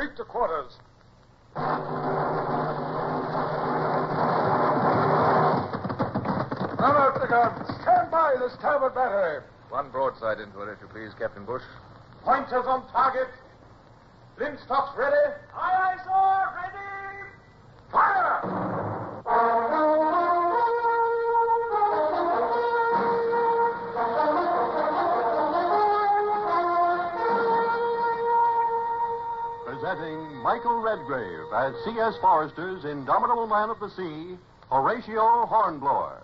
Beat to quarters. Run out the guns. Stand by the starboard battery. One broadside into it, if you please, Captain Bush. Pointers on target. Linstocks ready. Aye, as C.S. Forester's Indomitable Man of the Sea, Horatio Hornblower.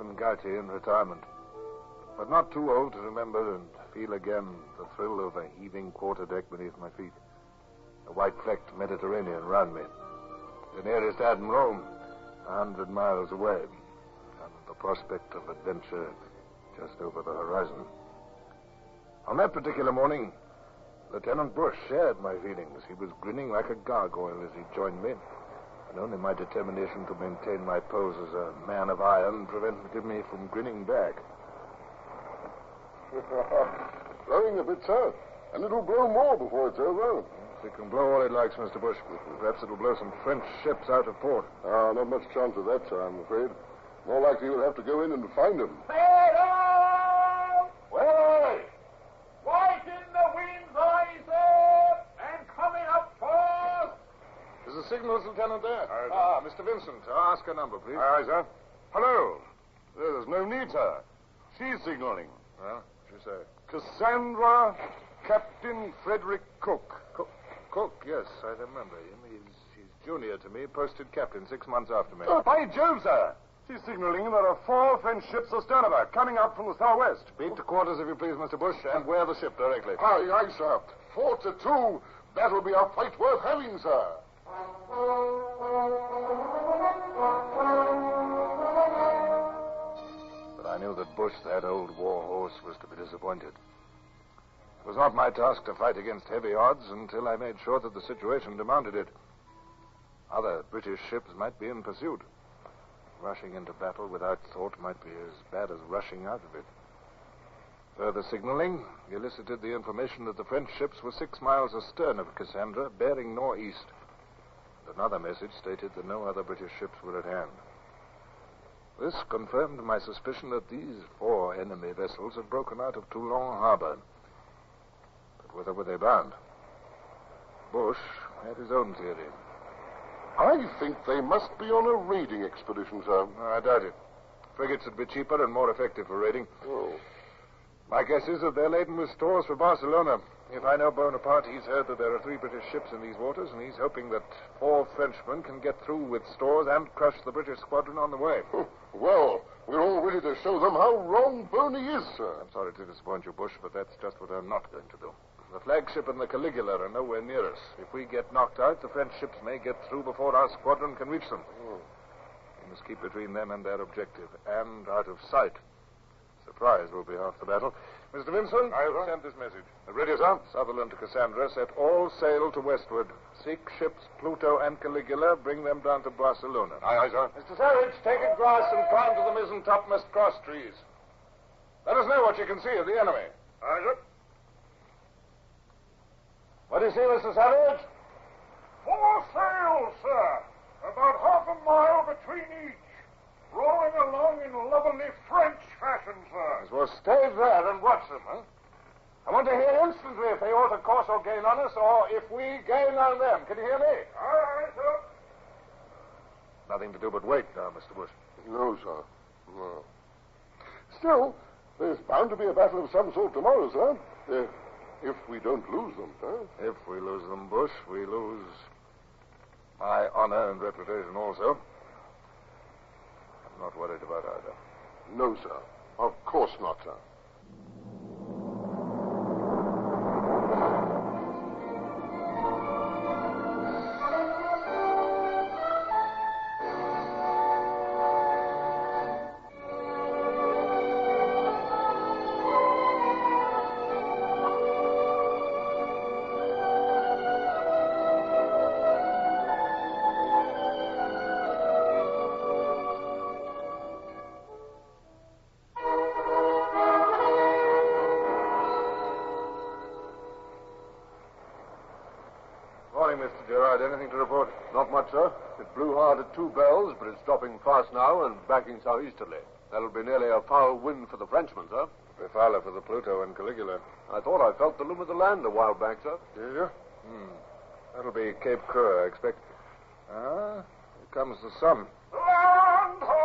And stiff in retirement. But not too old to remember and feel again the thrill of a heaving quarterdeck beneath my feet. The white-flecked Mediterranean round me. The nearest admiral Rome, a hundred miles away. And the prospect of adventure just over the horizon. On that particular morning, Lieutenant Bush shared my feelings. He was grinning like a gargoyle as he joined me. And only my determination to maintain my pose as a man of iron prevented me from grinning back. Blowing a bit, sir. And it'll blow more before it's over. It can blow all it likes, Mr. Bush. Perhaps it'll blow some French ships out of port. Ah, not much chance of that, sir, I'm afraid. More likely you'll have to go in and find them. Sail! Well, Right in the wind's eye, sir. And coming up fast. is the signals lieutenant there? ah, Mr. Vincent. Uh, ask her number, please. Aye, aye, sir. Hello. Uh, there's no need, sir. She's signaling. Well, what you say? Cassandra, Captain Frederick Cook. Cook, Cook, yes, I remember him. He's, he's junior to me, posted captain six months after me. Oh, by Jove, sir. She's signaling there are four French ships astern of her coming up from the southwest. Beat to quarters, if you please, Mr. Bush, and wear the ship directly. Aye, aye, sir. Four to two. That'll be a fight worth having, sir. But I knew that Bush, that old war horse, was to be disappointed. It was not my task to fight against heavy odds until I made sure that the situation demanded it. Other British ships might be in pursuit. Rushing into battle without thought might be as bad as rushing out of it. Further signaling elicited the information that the French ships were six miles astern of Cassandra, bearing northeast. Another message stated that no other British ships were at hand. This confirmed my suspicion that these four enemy vessels had broken out of Toulon harbor. But whither were they bound? Bush had his own theory. I think they must be on a raiding expedition, sir. I doubt it. Frigates would be cheaper and more effective for raiding. Oh. My guess is that they're laden with stores for Barcelona. If I know Bonaparte, he's heard that there are three British ships in these waters, and he's hoping that four Frenchmen can get through with stores and crush the British squadron on the way. Well, we're all ready to show them how wrong Boney is, sir. I'm sorry to disappoint you, Bush, but that's just what I'm not going to do. The flagship and the Caligula are nowhere near us. If we get knocked out, the French ships may get through before our squadron can reach them. Oh. We must keep between them and their objective, and out of sight. Surprise will be half the battle. Mr. Vincent, I'll send this message. Ready, sir? Sutherland to Cassandra. Set all sail to westward. Seek ships Pluto and Caligula. Bring them down to Barcelona. Aye, aye, sir. Mr. Savage, take a glass and climb to the mizzen topmast cross trees. Let us know what you can see of the enemy. Aye, sir. What do you see, Mr. Savage? Four sails, sir. About half a mile between each. Rolling along in lovely French fashion, sir. As well stay there and watch them, huh? I want to hear instantly if they alter course or gain on us, or if we gain on them. Can you hear me? Aye, aye, sir. Nothing to do but wait now, Mr. Bush. No, sir. No. Still, there's bound to be a battle of some sort tomorrow, sir. Uh, if we don't lose them, sir. If we lose them, Bush, we lose my honor and reputation also. Not worried about either. No, sir. Of course not, sir. Gerard. Anything to report? Not much, sir. It blew hard at two bells, but it's dropping fast now and backing southeasterly. That'll be nearly a foul wind for the Frenchman, sir. Be fouler for the Pluto and Caligula. I thought I felt the loom of the land a while back, sir. Did you? Hmm. That'll be Cape Creus, I expect. Ah, here comes the sun. Land ho!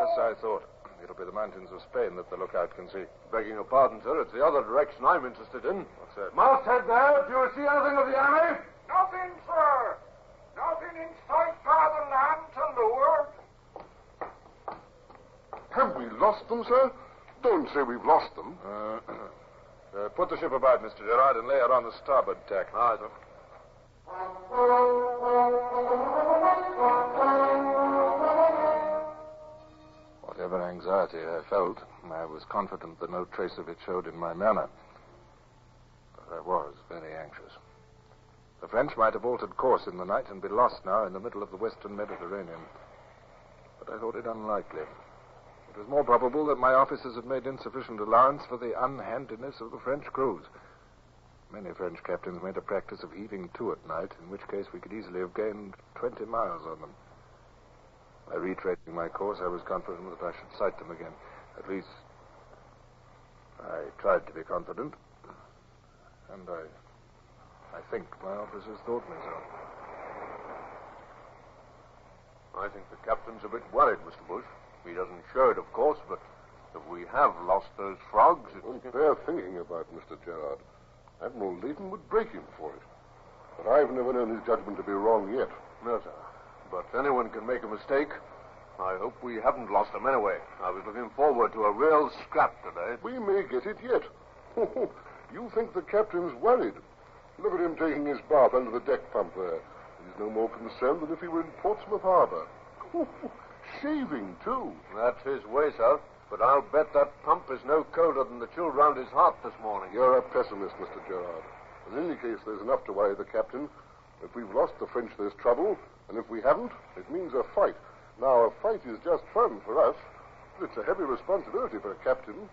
Yes, I thought. It'll be the mountains of Spain that the lookout can see. Begging your pardon, sir, it's the other direction I'm interested in. What's that? Masthead there, do you see anything of the enemy? Nothing, sir. Nothing in sight by the land to leeward. Have we lost them, sir? Don't say we've lost them. Uh, uh, put the ship about, Mr. Gerard, and lay her on the starboard tack. Aye, sir. Whatever anxiety I felt, I was confident that no trace of it showed in my manner. But I was very anxious. The French might have altered course in the night and be lost now in the middle of the western Mediterranean. But I thought it unlikely. It was more probable that my officers had made insufficient allowance for the unhandiness of the French crews. Many French captains made a practice of heaving to at night, in which case we could easily have gained 20 miles on them. By retracing my course, I was confident that I should sight them again. At least, I tried to be confident. And I, I think my officers thought me so. I think the captain's a bit worried, Mr. Bush. He doesn't show it, of course, but if we have lost those frogs, it... Unfair thinking about Mr. Gerard. Admiral Leighton would break him for it. But I've never known his judgment to be wrong yet. No, sir. But anyone can make a mistake. I hope we haven't lost them anyway. I was looking forward to a real scrap today. We may get it yet. you think the captain's worried? Look at him taking his bath under the deck pump there. He's no more concerned than if he were in Portsmouth Harbor. Shaving, too. That's his way, sir. But I'll bet that pump is no colder than the chill round his heart this morning. You're a pessimist, Mr. Gerard. In any case, there's enough to worry the captain. If we've lost the French, there's trouble. And if we haven't, it means a fight. Now, a fight is just fun for us, but it's a heavy responsibility for a captain.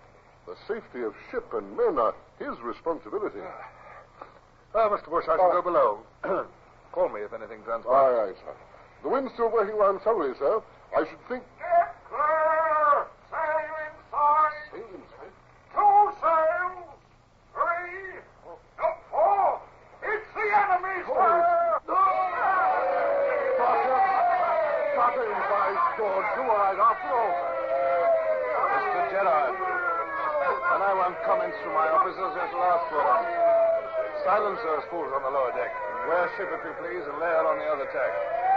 The safety of ship and men are his responsibility. Ah. Oh, well, Mr. Bush, I shall go below. Call me if anything transpires. Aye, aye, sir. The wind's still working round southerly, sir. I should think. Get clear! Sail inside! Sail inside? Two sails! Three! No, four! It's the enemy, sir! Nothing, by George. You were right after all. Mr. Gerard, when I want comments from my officers, shall ask for them. Silence those fools on the lower deck. Wear ship, if you please, and lay her on the other tack.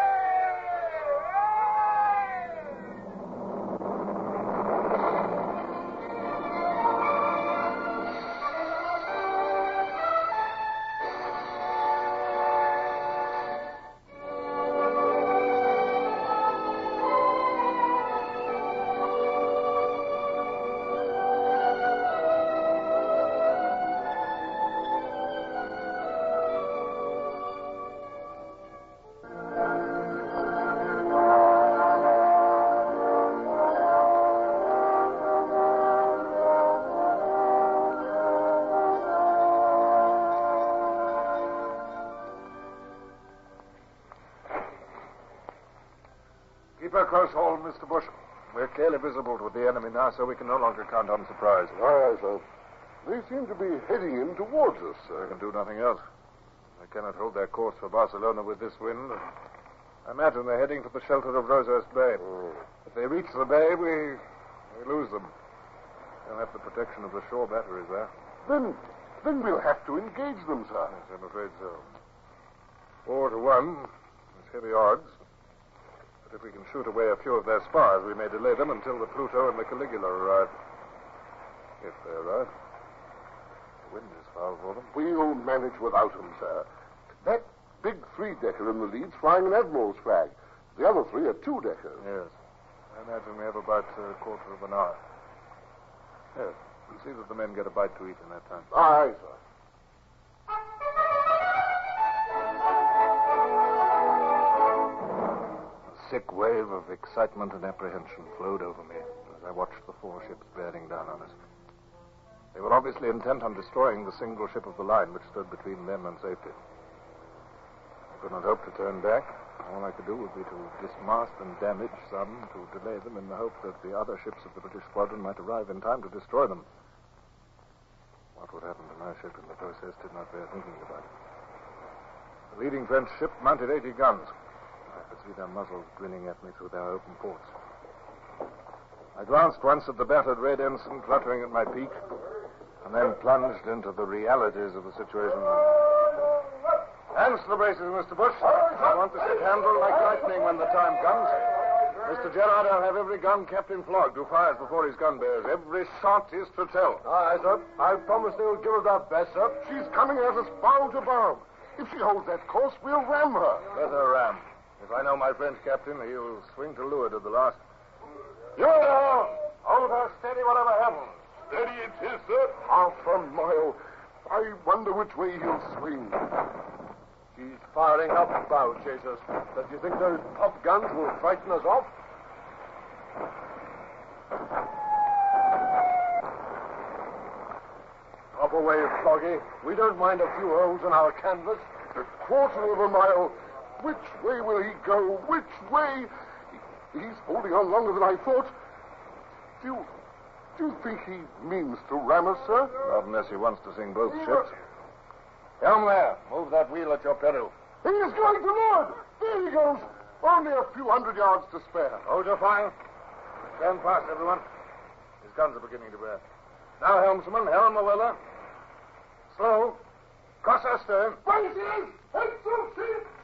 A close hold, Mr. Bush. We're clearly visible to the enemy now, so we can no longer count on surprise. Aye, aye, sir. They seem to be heading in towards us, They sir. can do nothing else. They cannot hold their course for Barcelona with this wind. I imagine they're heading for the shelter of Rosas Bay. Oh. If they reach the bay, we, we lose them. They'll have the protection of the shore batteries there. Then, then we'll have to engage them, sir. Yes, I'm afraid so. Four to one. It's heavy odds. But if we can shoot away a few of their spars, we may delay them until the Pluto and the Caligula arrive. If they arrive. The wind is foul for them. We'll manage without them, sir. That big three-decker in the lead's flying an admiral's flag. The other three are two-deckers. Yes. I imagine we have about a quarter of an hour. Yes. We'll see that the men get a bite to eat in that time. Aye, sir. Sick wave of excitement and apprehension flowed over me as I watched the four ships bearing down on us. They were obviously intent on destroying the single ship of the line which stood between them and safety. I could not hope to turn back. All I could do would be to dismast and damage some to delay them in the hope that the other ships of the British squadron might arrive in time to destroy them. What would happen to my ship in the process did not bear thinking about. It. The leading French ship mounted 80 guns. I could see their muzzles grinning at me through their open ports. I glanced once at the battered red ensign fluttering at my peak, and then plunged into the realities of the situation. Hands to the braces, Mr. Bush. I want the ship handled like lightning when the time comes. Mr. Gerard, I'll have every gun Captain Flog who fires before his gun bears. Every shot is to tell. Aye, sir. I promise they'll give us our best, sir. She's coming at us bow to bow. If she holds that course, we'll ram her. Let her ram. If I know my French captain, he'll swing to leeward at the last. You down. Hold her steady, whatever happens. Steady it is, sir. Half a mile. I wonder which way he'll swing. She's firing up bow, chasers. Does you think those pop guns will frighten us off? Up away, Foggy. We don't mind a few holes in our canvas. A quarter of a mile. Which way will he go? Which way? He- He's holding on longer than I thought. Do you, do you think he means to ram us, sir? Not unless he wants to sink both ships. Helm there. Move that wheel at your peril. He is going to leeward. There he goes. Only a few hundred yards to spare. Hold your fire. Stand fast, everyone. His guns are beginning to bear. Now, helmsman, helm a weather. Slow. Cross our stern. Braces! Pencil ship! Steady the guns.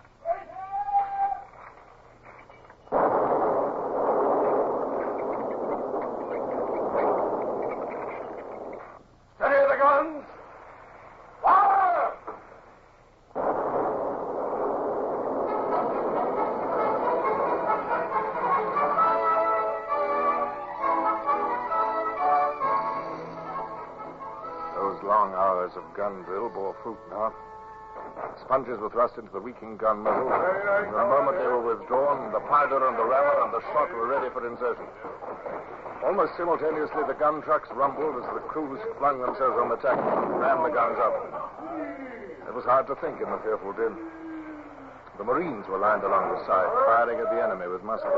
Long hours of gun drill bore fruit now. Sponges were thrust into the reeking gun muzzle. In a moment they were withdrawn, the powder and the rammer and the shot were ready for insertion. Almost simultaneously, the gun trucks rumbled as the crews flung themselves on the tack and ran the guns up. It was hard to think in the fearful din. The Marines were lined along the side, firing at the enemy with muskets.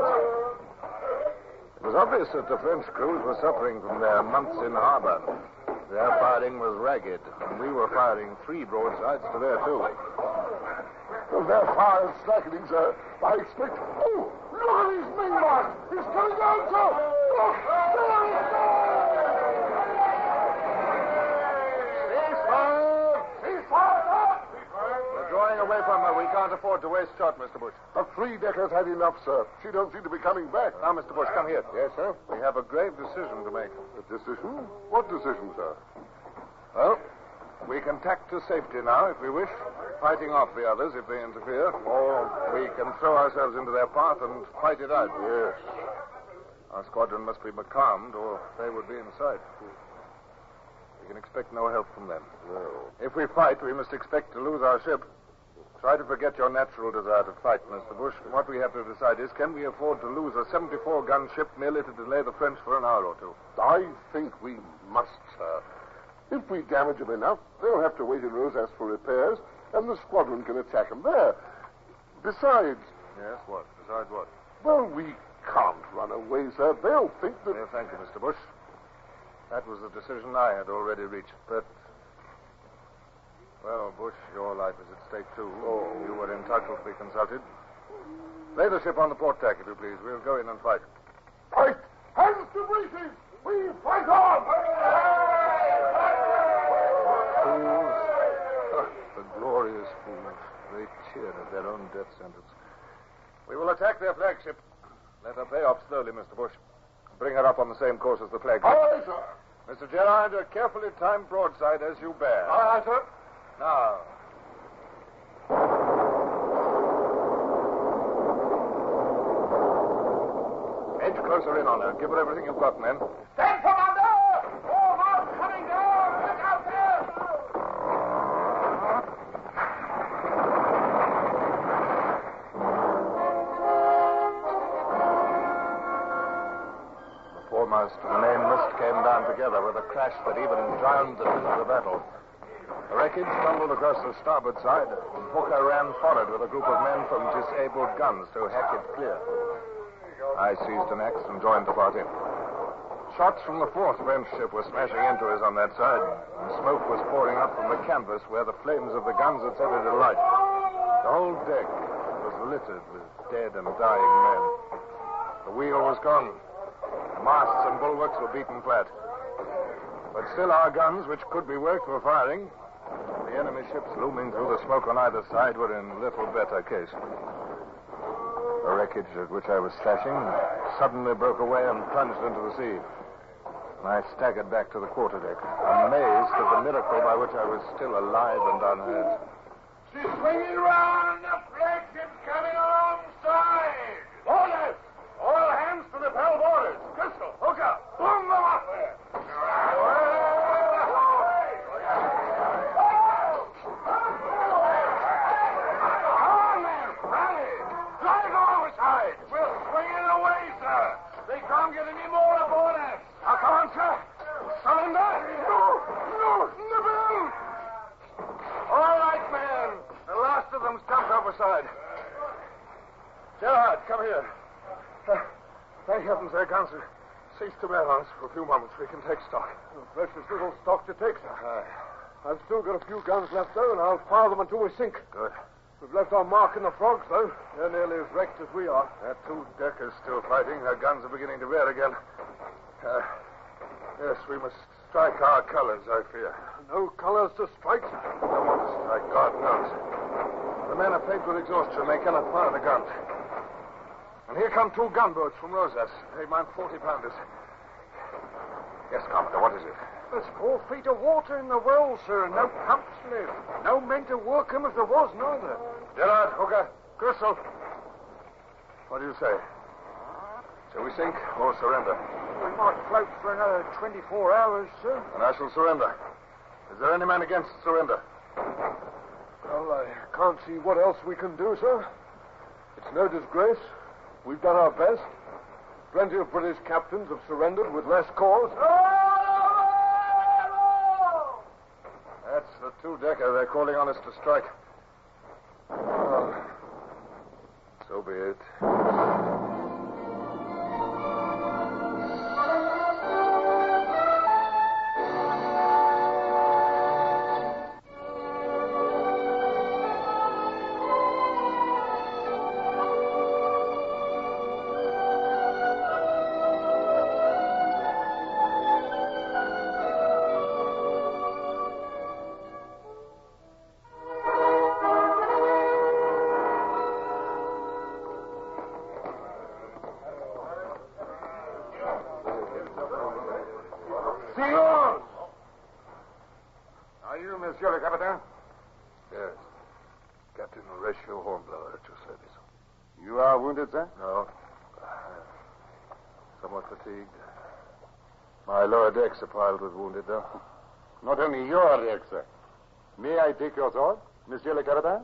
It was obvious that the French crews were suffering from their months in harbor. Their firing was ragged, and we were firing three broadsides to their two. Well, their fire is slackening, sir. I expect. Oh, look at his mainmast! He's coming down, sir! Look! There he We're drawing away from her. We can't afford to waste shot, Mr. Bush. The three-decker's had enough, sir. She don't seem to be coming back. Now, Mr. Bush, come here. Yes, sir. We have a grave decision to make. A decision? What decision, sir? Well, we can tack to safety now if we wish, fighting off the others if they interfere, or we can throw ourselves into their path and fight it out. Yes. Our squadron must be becalmed, or they would be in sight. We can expect no help from them. No. If we fight, we must expect to lose our ship. Try to forget your natural desire to fight, Mr. Bush. What we have to decide is can we afford to lose a 74 gun ship merely to delay the French for an hour or two? I think we must, sir. If we damage them enough, they'll have to wait in Rosas for repairs, and the squadron can attack them there. Besides, Yes, what? Besides what? well, we can't run away, sir. They'll think that. Well, thank you, Mr. Bush. That was the decision I had already reached. But, well, Bush, your life is at stake, too. Oh. You were entitled to be consulted. Lay the ship on the port tack, if you please. We'll go in and fight. Fight! Hands to braces! We fight on! Fools. the glorious fools. They cheered at their own death sentence. We will attack their flagship. Let her pay off slowly, Mr. Bush. Bring her up on the same course as the flagship. Aye, sir. Mr. Gerard, a carefully timed broadside as you bear. Aye, sir. Now. Edge closer in on her. Give her everything you've got, men. Stand, Commander! All marks coming down! Look out there! The foremast and the mainmast came down together with a crash that even drowned the din of the battle. The wreckage tumbled across the starboard side, Hooker ran forward with a group of men from disabled guns to hack it clear. I seized an axe and joined the party. Shots from the fourth French ship were smashing into us on that side, and smoke was pouring up from the canvas where the flames of the guns had set it alight. The whole deck was littered with dead and dying men. The wheel was gone. The masts and bulwarks were beaten flat. But still our guns, which could be worked, were firing. The enemy ships looming through the smoke on either side were in little better case. The wreckage at which I was slashing suddenly broke away and plunged into the sea. And I staggered back to the quarterdeck, amazed at the miracle by which I was still alive and unhurt. She's swinging round! The flagship's coming alongside! Orders! All hands to the bell boarders! Crystal, Hooker, boom them up there! Come on, men! Rally! Drag overside! We're swinging away, sir! They can't get any more aboard us! Now, come on, sir! Surrender! No! No! Neville! All right, men. The last of them's jumped overside. Gerard, come here. Uh, thank heavens their guns have ceased to bear on us for a few moments. We can take stock. Oh, Precious little stock to take, sir. Aye. I've still got a few guns left, though, and I'll fire them until we sink. Good. We've left our mark in the frogs, though. They're nearly as wrecked as we are. That two-decker's still fighting. Her guns are beginning to rear again. Uh, yes, we must strike our colors, I fear. No colors to strike, sir. We don't to strike, God knows. The men are faint with exhaustion. They cannot fire the guns. And here come two gunboats from Rosas. They mount 40 pounders. Yes, Commodore, what is it? There's four feet of water in the well, sir, and no pumps left. No men to work 'em if there was neither. Gerard, Hooker, Crystal. What do you say? Shall we sink or surrender? We might float for another 24 hours, sir. And I shall surrender. Is there any man against surrender? Well, I can't see what else we can do, sir. It's no disgrace. We've done our best. Plenty of British captains have surrendered with less cause. That's the two-decker. They're calling on us to strike. Oh, so be it. Horatio Hornblower at your service. You are wounded, sir? No. Somewhat fatigued. My lower decks are piled with wounded, though. Not only your deck, sir. May I take your sword, Monsieur le Capitaine?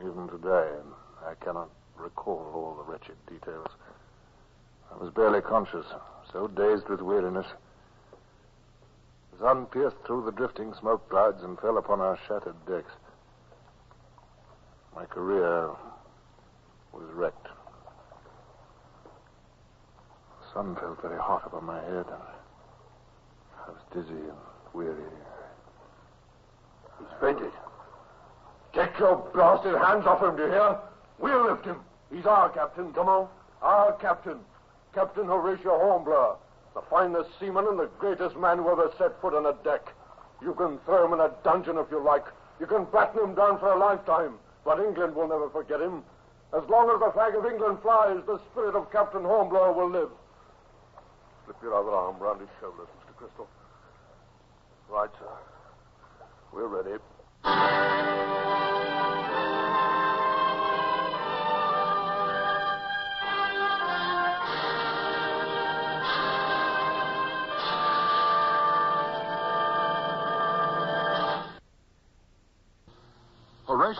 Even today, I cannot recall all the wretched details. I was barely conscious, so dazed with weariness. The sun pierced through the drifting smoke clouds and fell upon our shattered decks. My career was wrecked. The sun felt very hot upon my head, and I was dizzy and weary. He's fainted. Get your blasted hands off him, do you hear? We'll lift him. He's our captain, come on. Our captain. Captain Horatio Hornblower. The finest seaman and the greatest man who ever set foot on a deck. You can throw him in a dungeon if you like. You can batten him down for a lifetime. But England will never forget him. As long as the flag of England flies, the spirit of Captain Hornblower will live. Slip your other arm round his shoulders, Mr. Crystal. Right, sir. We're ready.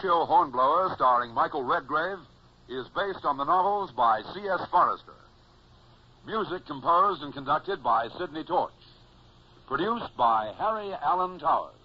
Horatio Hornblower, starring Michael Redgrave, is based on the novels by C.S. Forester. Music composed and conducted by Sidney Torch. Produced by Harry Alan Towers.